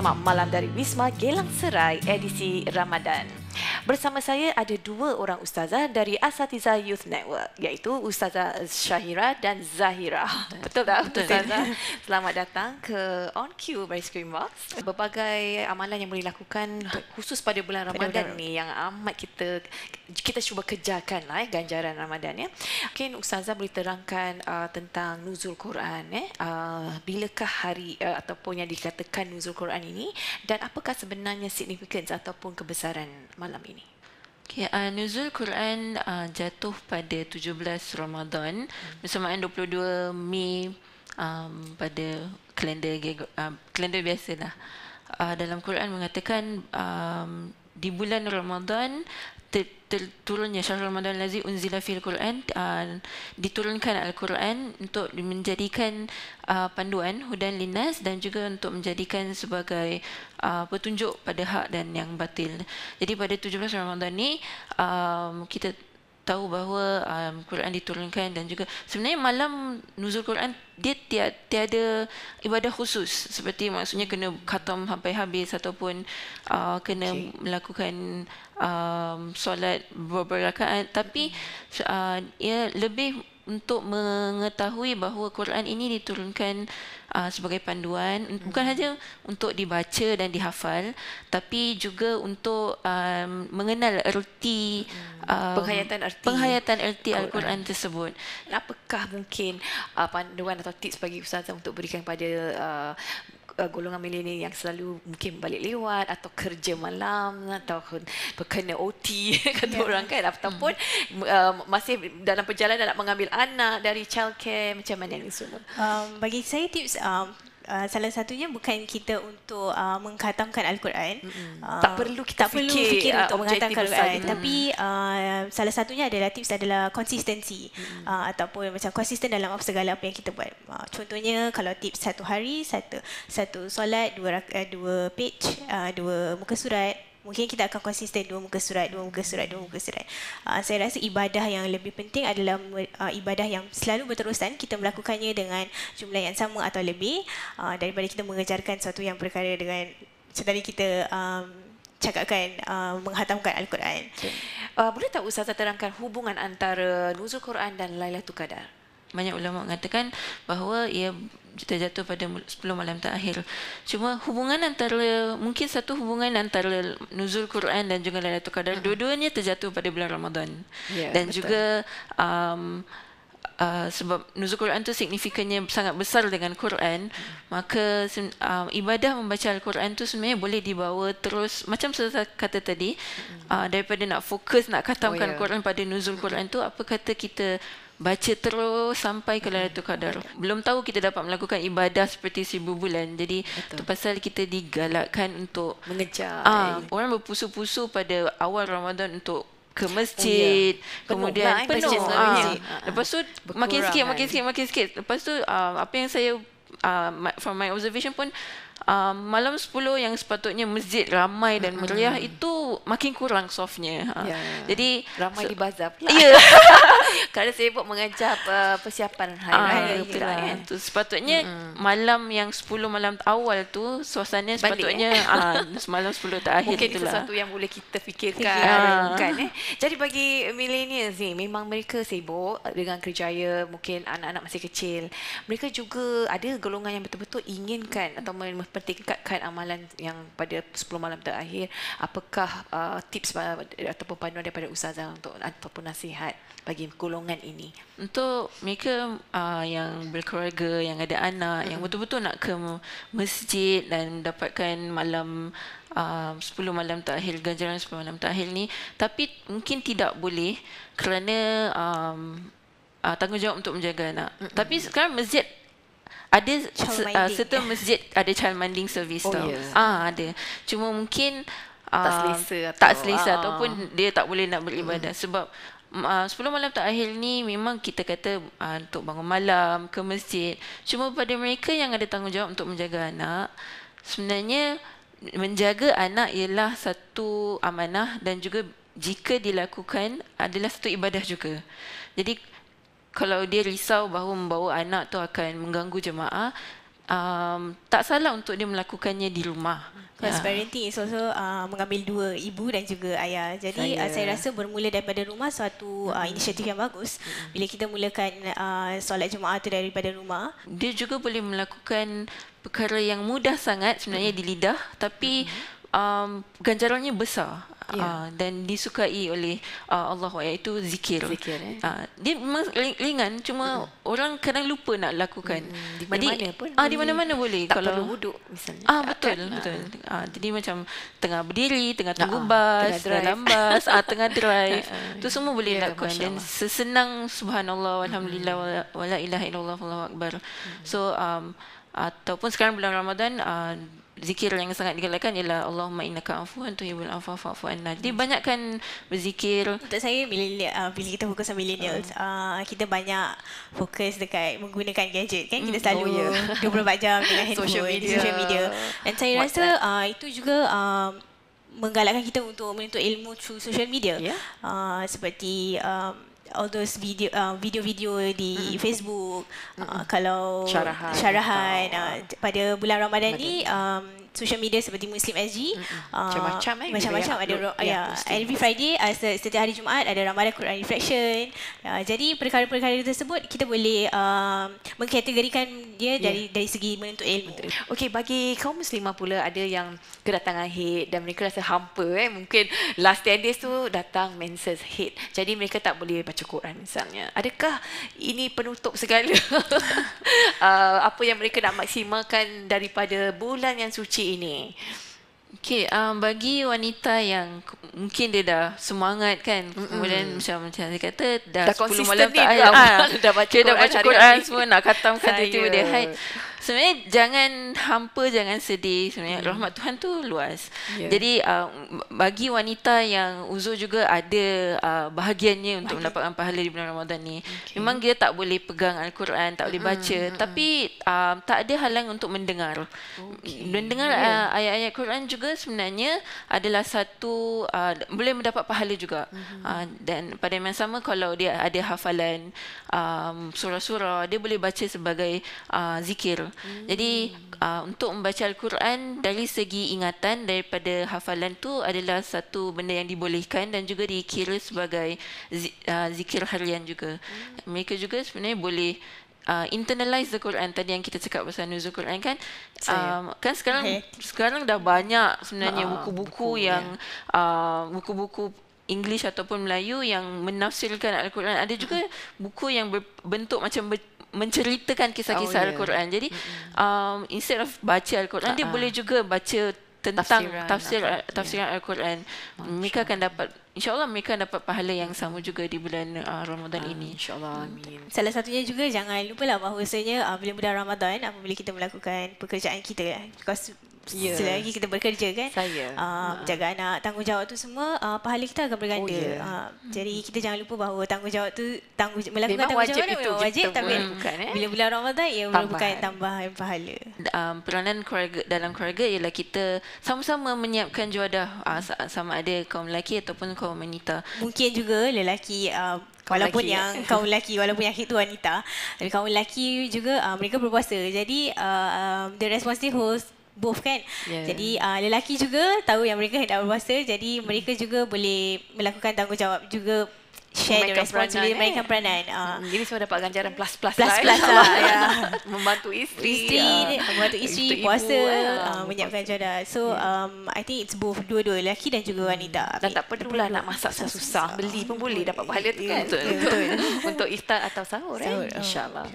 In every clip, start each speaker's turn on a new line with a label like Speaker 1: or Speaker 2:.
Speaker 1: Selamat malam dari Wisma Gelang Serai edisi Ramadan. Bersama saya ada dua orang ustazah dari Asatiza Youth Network iaitu Ustazah Syahira dan Zahira. Betul tak
Speaker 2: Betul.
Speaker 1: Ustazah? Selamat datang ke On Cue by Screen Box. Berbagai amalan yang boleh dilakukan khusus pada bulan Ramadan ni yang amat kita kita cuba kejarkan lah eh, ganjaran Ramadan ya. Mungkin Ustazah boleh terangkan uh, tentang nuzul Quran eh. Uh, bilakah hari uh, ataupun yang dikatakan nuzul Quran ini dan apakah sebenarnya significance ataupun kebesaran malam ini?
Speaker 2: Okay, uh, Nuzul Quran uh, jatuh pada 17 Ramadan bersamaan 22 Mei um, pada kalender uh, kalender biasalah. Uh, dalam Quran mengatakan um, di bulan Ramadan turunnya syahrul Ramadan lazi unzila fil Quran uh, diturunkan Al-Quran untuk menjadikan uh, panduan hudan linas dan juga untuk menjadikan sebagai uh, petunjuk pada hak dan yang batil. Jadi pada 17 Ramadan ni um, kita tahu bahawa um, Quran diturunkan dan juga sebenarnya malam nuzul Quran dia tiada, tiada ibadah khusus seperti maksudnya kena khatam sampai habis ataupun uh, kena okay. melakukan um, solat beberapa rakaat tapi uh, ia lebih untuk mengetahui bahawa Quran ini diturunkan uh, sebagai panduan bukan saja untuk dibaca dan dihafal tapi juga untuk um, mengenal erti um,
Speaker 1: Penghayatan erti
Speaker 2: penghayatan erti
Speaker 1: Quran.
Speaker 2: Al-Quran tersebut.
Speaker 1: Apakah mungkin uh, panduan atau tips bagi ustazah untuk berikan pada uh, uh, golongan milenial yang selalu mungkin balik lewat atau kerja malam atau berkena OT kata
Speaker 3: Ya.
Speaker 1: orang kan ataupun uh, masih dalam perjalanan nak mengambil anak dari childcare macam mana ni semua
Speaker 3: Um, bagi saya tips um, uh, salah satunya bukan kita untuk uh, mengkhatamkan Al-Quran. Uh,
Speaker 1: Tak perlu kita
Speaker 3: tak perlu
Speaker 1: fikir,
Speaker 3: fikir
Speaker 1: uh,
Speaker 3: untuk
Speaker 1: objektif
Speaker 3: mengkhatamkan Al-Quran.
Speaker 1: gitu.
Speaker 3: Tapi uh, salah satunya adalah tips adalah konsistensi uh, ataupun macam konsisten dalam apa- segala apa yang kita buat. Uh, contohnya kalau tips satu hari satu satu solat dua uh, dua page uh, dua muka surat Mungkin kita akan konsisten dua muka surat, dua muka surat, dua muka surat. Uh, saya rasa ibadah yang lebih penting adalah uh, ibadah yang selalu berterusan kita melakukannya dengan jumlah yang sama atau lebih uh, daripada kita mengejarkan sesuatu yang perkara dengan tadi kita um, cakapkan uh, menghatamkan Al-Quran.
Speaker 1: uh, boleh tak ustazah terangkan hubungan antara nuzul Quran dan Lailatul Qadar
Speaker 2: Banyak ulama mengatakan bahawa ia terjatuh pada mul- 10 malam terakhir. Cuma hubungan antara mungkin satu hubungan antara nuzul Quran dan juga Lailatul Qadar dua-duanya terjatuh pada bulan Ramadan.
Speaker 1: Ya,
Speaker 2: dan
Speaker 1: betul.
Speaker 2: juga um, uh, sebab nuzul Quran tu signifikannya sangat besar dengan Quran, maka sen- uh, ibadah membaca Al-Quran tu sebenarnya boleh dibawa terus macam saya kata tadi uh, daripada nak fokus nak khatamkan
Speaker 1: Oh, ya.
Speaker 2: Quran pada nuzul Quran tu apa kata kita baca terus sampai ke Lailatul Qadar. Belum tahu kita dapat melakukan ibadah seperti seribu bulan. Jadi
Speaker 1: Betul.
Speaker 2: tu pasal kita digalakkan untuk
Speaker 1: mengejar
Speaker 2: ah
Speaker 1: eh,
Speaker 2: orang berpusu-pusu pada awal Ramadan untuk ke masjid,
Speaker 1: Oh, ya. Penuh
Speaker 2: kemudian
Speaker 1: pula, eh,
Speaker 2: penuh.
Speaker 1: masjid
Speaker 2: ah.
Speaker 1: Ah,
Speaker 2: Lepas tu
Speaker 1: Berkurang
Speaker 2: makin sikit,
Speaker 1: kan.
Speaker 2: makin sikit, makin sikit. Lepas tu uh, apa yang saya uh, from my observation pun uh, malam 10 yang sepatutnya masjid ramai dan meriah itu makin kurang softnya. Ha.
Speaker 1: Ya.
Speaker 2: Jadi
Speaker 1: ramai
Speaker 2: so-
Speaker 1: di bazar pula
Speaker 2: Ya.
Speaker 1: kerana sibuk mengejar uh, persiapan hari
Speaker 2: Ah,
Speaker 1: raya pula
Speaker 2: itulah.
Speaker 1: kan
Speaker 2: Tu sepatutnya malam yang 10 malam awal tu suasana
Speaker 1: Balik,
Speaker 2: sepatutnya
Speaker 1: eh?
Speaker 2: ah malam 10 terakhir
Speaker 1: Mungkin
Speaker 2: itulah.
Speaker 1: sesuatu yang boleh kita fikirkan
Speaker 2: Fikir.
Speaker 1: kan eh. Jadi bagi millennials ni memang mereka sibuk dengan kerjaya, mungkin anak-anak masih kecil. Mereka juga ada golongan yang betul-betul inginkan atau mempertingkatkan amalan yang pada 10 malam terakhir. Apakah uh, tips uh, ataupun panduan daripada ustazah untuk ataupun nasihat bagi golongan ini?
Speaker 2: Untuk mereka uh, yang berkeluarga, yang ada anak, yang betul-betul nak ke masjid dan mendapatkan malam uh, 10 malam terakhir, ganjaran 10 malam terakhir ni. Tapi mungkin tidak boleh kerana um, uh, tanggungjawab untuk menjaga anak. Mm-hmm. Tapi sekarang masjid ada uh, certain masjid ada child minding service
Speaker 1: Oh,
Speaker 2: tau.
Speaker 1: ya.
Speaker 2: Ah ada. Cuma mungkin
Speaker 1: Tak
Speaker 2: ah,
Speaker 1: selesa atau-
Speaker 2: tak selesa
Speaker 1: ah.
Speaker 2: ataupun dia tak boleh nak beribadah sebab mm, uh, 10 malam terakhir ni memang kita kata uh, untuk bangun malam ke masjid. Cuma pada mereka yang ada tanggungjawab untuk menjaga anak, sebenarnya menjaga anak ialah satu amanah dan juga jika dilakukan adalah satu ibadah juga. Jadi kalau dia risau bahawa membawa anak tu akan mengganggu jemaah, um, tak salah untuk dia melakukannya di rumah.
Speaker 3: Because
Speaker 2: Ya.
Speaker 3: parenting is also uh, mengambil dua ibu dan juga ayah. Jadi
Speaker 1: Saya-
Speaker 3: uh, saya rasa bermula daripada rumah suatu uh, inisiatif yang bagus. Bila kita mulakan uh, solat Jumaat tu daripada rumah,
Speaker 2: Dia juga boleh melakukan perkara yang mudah sangat sebenarnya di lidah tapi um, ganjarannya besar.
Speaker 1: Ya.
Speaker 2: Uh, dan disukai oleh uh, Allah iaitu zikir.
Speaker 1: Zikir, eh.
Speaker 2: Uh, dia memang ri- ringan cuma orang kadang lupa nak lakukan.
Speaker 1: Mm, di mana-mana pun
Speaker 2: Ah di
Speaker 1: boleh.
Speaker 2: mana-mana boleh
Speaker 1: Tak
Speaker 2: kalau
Speaker 1: perlu wuduk misalnya.
Speaker 2: Ah betul
Speaker 1: Kan?
Speaker 2: betul. Ah jadi macam tengah berdiri, tengah tunggu
Speaker 1: Ah,
Speaker 2: bas,
Speaker 1: tengah drive.
Speaker 2: bas, ah tengah drive. Tu semua boleh
Speaker 1: Ya,
Speaker 2: lakukan dan sesenang subhanallah walhamdulillah wala, wala ilaha illallah wallahu akbar. So um ataupun sekarang bulan Ramadan uh, zikir yang sangat digalakkan ialah Allahumma innaka afuwan tuhibbul afwa fa'fu anna. Jadi banyakkan berzikir
Speaker 3: untuk saya millennial, uh, bila kita fokus on millennials, uh, kita banyak fokus dekat menggunakan gadget kan. Kita
Speaker 1: Mm,
Speaker 3: selalu
Speaker 1: oh, ya.
Speaker 3: 24 jam dengan handphone,
Speaker 1: Social media.
Speaker 3: social media. Dan saya rasa
Speaker 1: WhatsApp.
Speaker 3: uh, itu juga uh, menggalakkan kita untuk menuntut ilmu through social media.
Speaker 1: Ya.
Speaker 3: Uh, seperti um, all those video uh, video-video di Facebook uh, kalau
Speaker 1: Syarahan.
Speaker 3: syarahan uh, pada bulan Ramadan ni um, social media seperti Muslim SG uh,
Speaker 1: Macam-macam, eh,
Speaker 3: macam-macam. ada
Speaker 1: upload, ya,
Speaker 3: every Friday uh, se- setiap hari Jumaat ada Ramadan Quran reflection. Uh, jadi perkara-perkara tersebut kita boleh um, mengkategorikan dia dari dari segi menuntut ilmu
Speaker 1: Okey, bagi kaum muslimah pula ada yang kedatangan haid dan mereka rasa hampa eh. Mungkin last 10 days tu datang menses haid. Jadi mereka tak boleh baca Quran misalnya. Adakah ini penutup segala? Uh, apa yang mereka nak maksimalkan daripada bulan yang suci ini?
Speaker 2: Okay, um, bagi wanita yang mungkin dia dah semangat kan, mm kemudian macam macam saya kata dah,
Speaker 1: Dah
Speaker 2: 10
Speaker 1: konsisten
Speaker 2: malam tak
Speaker 1: dah.
Speaker 2: ayat. Ah,
Speaker 1: Dah baca
Speaker 2: dia dah
Speaker 1: Quran
Speaker 2: baca
Speaker 1: hari-hari.
Speaker 2: Quran semua nak khatamkan
Speaker 1: Saya.
Speaker 2: tiba-tiba dia haid. Sebenarnya jangan hampa, jangan sedih. Sebenarnya rahmat Tuhan tu luas.
Speaker 1: Ya.
Speaker 2: Jadi uh, bagi wanita yang uzur juga ada uh, bahagiannya untuk mendapatkan pahala di bulan Ramadan ni. Memang dia tak boleh pegang Al-Quran, tak boleh baca, tapi um, tak ada halang untuk mendengar. Mendengar uh, ayat-ayat Quran juga sebenarnya adalah satu uh, boleh mendapat pahala juga. Uh, dan pada yang sama kalau dia ada hafalan um, surah-surah, dia boleh baca sebagai uh, zikir. Jadi uh, untuk membaca Al-Quran dari segi ingatan daripada hafalan tu adalah satu benda yang dibolehkan dan juga dikira sebagai zi, uh, zikir harian juga. Mereka juga sebenarnya boleh uh, internalize the Quran tadi yang kita cakap pasal nuzul Quran kan
Speaker 1: Saya.
Speaker 2: um, kan sekarang
Speaker 3: Okay.
Speaker 2: sekarang dah banyak sebenarnya
Speaker 1: Ah,
Speaker 2: buku-buku
Speaker 1: buku,
Speaker 2: yang uh, buku-buku English ataupun Melayu yang menafsirkan Al-Quran ada juga buku yang berbentuk macam ber, menceritakan kisah-kisah
Speaker 1: Oh, ya.
Speaker 2: Al-Quran jadi um, instead of baca Al-Quran dia
Speaker 1: Ah, ah.
Speaker 2: boleh juga baca tentang
Speaker 1: Tafsiran,
Speaker 2: tafsir
Speaker 1: apa, ya.
Speaker 2: tafsiran Al-Quran mereka akan dapat insyaallah mereka dapat pahala yang sama juga di bulan uh, Ramadan ini
Speaker 1: InsyaAllah, amin.
Speaker 3: Salah satunya juga jangan lupa lah bahawasanya uh, bila bulan Ramadan apabila kita melakukan pekerjaan kita because
Speaker 1: Ya.
Speaker 3: selagi kita bekerja kan
Speaker 1: Saya.
Speaker 3: uh, jaga anak tanggungjawab tu semua uh, pahala kita akan berganda.
Speaker 1: Oh, ya.
Speaker 3: uh, jadi kita jangan lupa bahawa tanggungjawab tu tanggung melakukan
Speaker 1: Memang wajib
Speaker 3: tanggungjawab tu
Speaker 1: itu
Speaker 3: memang
Speaker 1: kita
Speaker 3: wajib tapi
Speaker 1: melakukan, eh.
Speaker 3: bila bulan Ramadan ia merupakan
Speaker 1: Tambahan.
Speaker 3: tambahan pahala.
Speaker 2: um, peranan keluarga dalam keluarga ialah kita sama-sama menyiapkan juadah uh, sa- sama ada kaum lelaki ataupun kaum wanita.
Speaker 3: Mungkin juga lelaki uh,
Speaker 1: Kaum
Speaker 3: walaupun
Speaker 1: lelaki,
Speaker 3: yang kaum lelaki walaupun yang itu wanita tapi kaum lelaki juga uh, mereka berpuasa jadi uh, um, the responsibility holds both kan
Speaker 1: Yeah.
Speaker 3: jadi uh, lelaki juga tahu yang mereka hendak berpuasa jadi mereka juga boleh melakukan tanggungjawab juga share the responsibility
Speaker 1: peranan, eh.
Speaker 3: mainkan peranan uh,
Speaker 1: Hmm, Ini semua dapat ganjaran plus-plus
Speaker 3: Plus
Speaker 1: lah.
Speaker 3: plus
Speaker 1: insyaAllah.
Speaker 3: lah, ya.
Speaker 1: Membantu isteri.
Speaker 3: isteri
Speaker 1: ah.
Speaker 3: membantu isteri
Speaker 1: Untuk ibu,
Speaker 3: puasa
Speaker 1: ah,
Speaker 3: uh, menyiapkan jodoh so um, I think it's both dua-dua lelaki dan juga wanita
Speaker 1: Dan tak perlulah nak masak susah-susah. Beli pun boleh dapat pahala tu kan.
Speaker 3: Betul, betul.
Speaker 1: Untuk iftar atau sahur,
Speaker 3: Sahur,
Speaker 1: eh. InsyaAllah.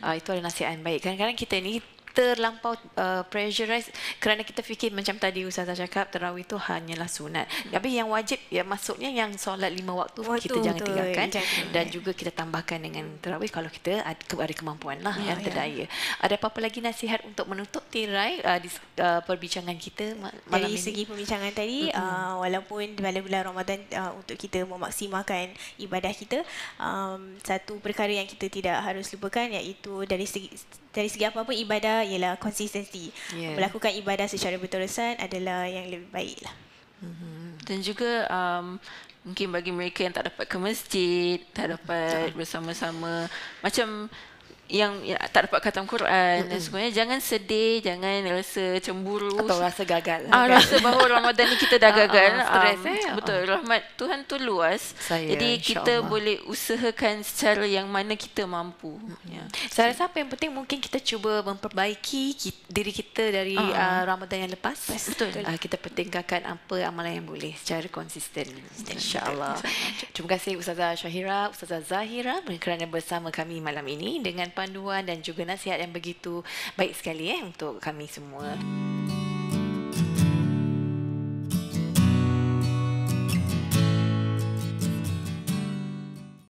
Speaker 1: Ah, itu adalah nasihat yang baik. Kadang-kadang kita ni terlampau uh, pressurized kerana kita fikir macam tadi Ustazah cakap terawih itu hanyalah sunat. Tapi yang wajib ya maksudnya yang solat lima waktu,
Speaker 3: Waktu,
Speaker 1: kita jangan
Speaker 3: betul.
Speaker 1: tinggalkan
Speaker 3: Jangan.
Speaker 1: dan juga kita tambahkan dengan terawih kalau kita ada, ada kemampuan lah
Speaker 3: Ya,
Speaker 1: yang
Speaker 3: ya.
Speaker 1: terdaya. Ada apa-apa lagi nasihat untuk menutup tirai uh, di, uh, perbincangan kita ma- malam
Speaker 3: dari
Speaker 1: ini?
Speaker 3: segi pembincangan tadi uh, walaupun pada bulan Ramadan uh, untuk kita memaksimalkan ibadah kita um, satu perkara yang kita tidak harus lupakan iaitu dari segi dari segi apa-apa ibadah ialah konsistensi.
Speaker 1: Ya.
Speaker 3: Melakukan ibadah secara berterusan adalah yang lebih baik lah.
Speaker 2: Dan juga um, mungkin bagi mereka yang tak dapat ke masjid, tak dapat bersama-sama macam yang ya, tak dapat khatam Quran dan sebagainya jangan sedih jangan rasa cemburu
Speaker 1: Atau rasa gagal.
Speaker 2: Ah, rasa bahawa Ramadan ni kita dah
Speaker 1: Ah, ah,
Speaker 2: gagal.
Speaker 1: stres,
Speaker 2: Ah,
Speaker 1: eh.
Speaker 2: Betul. Rahmat Tuhan tu luas.
Speaker 1: Saya,
Speaker 2: Jadi kita
Speaker 1: insyaAllah.
Speaker 2: boleh usahakan secara yang mana kita mampu. Ya.
Speaker 1: Saya rasa apa yang penting mungkin kita cuba memperbaiki ki- diri kita dari uh,
Speaker 2: Ah.
Speaker 1: Ramadan yang lepas.
Speaker 2: Betul.
Speaker 1: Uh, kita pertingkatkan apa amalan yang boleh secara konsisten. InsyaAllah. Terima kasih Ustazah Syahira, Ustazah Zahira kerana bersama kami malam ini dengan panduan dan juga nasihat yang begitu baik sekali eh untuk kami semua.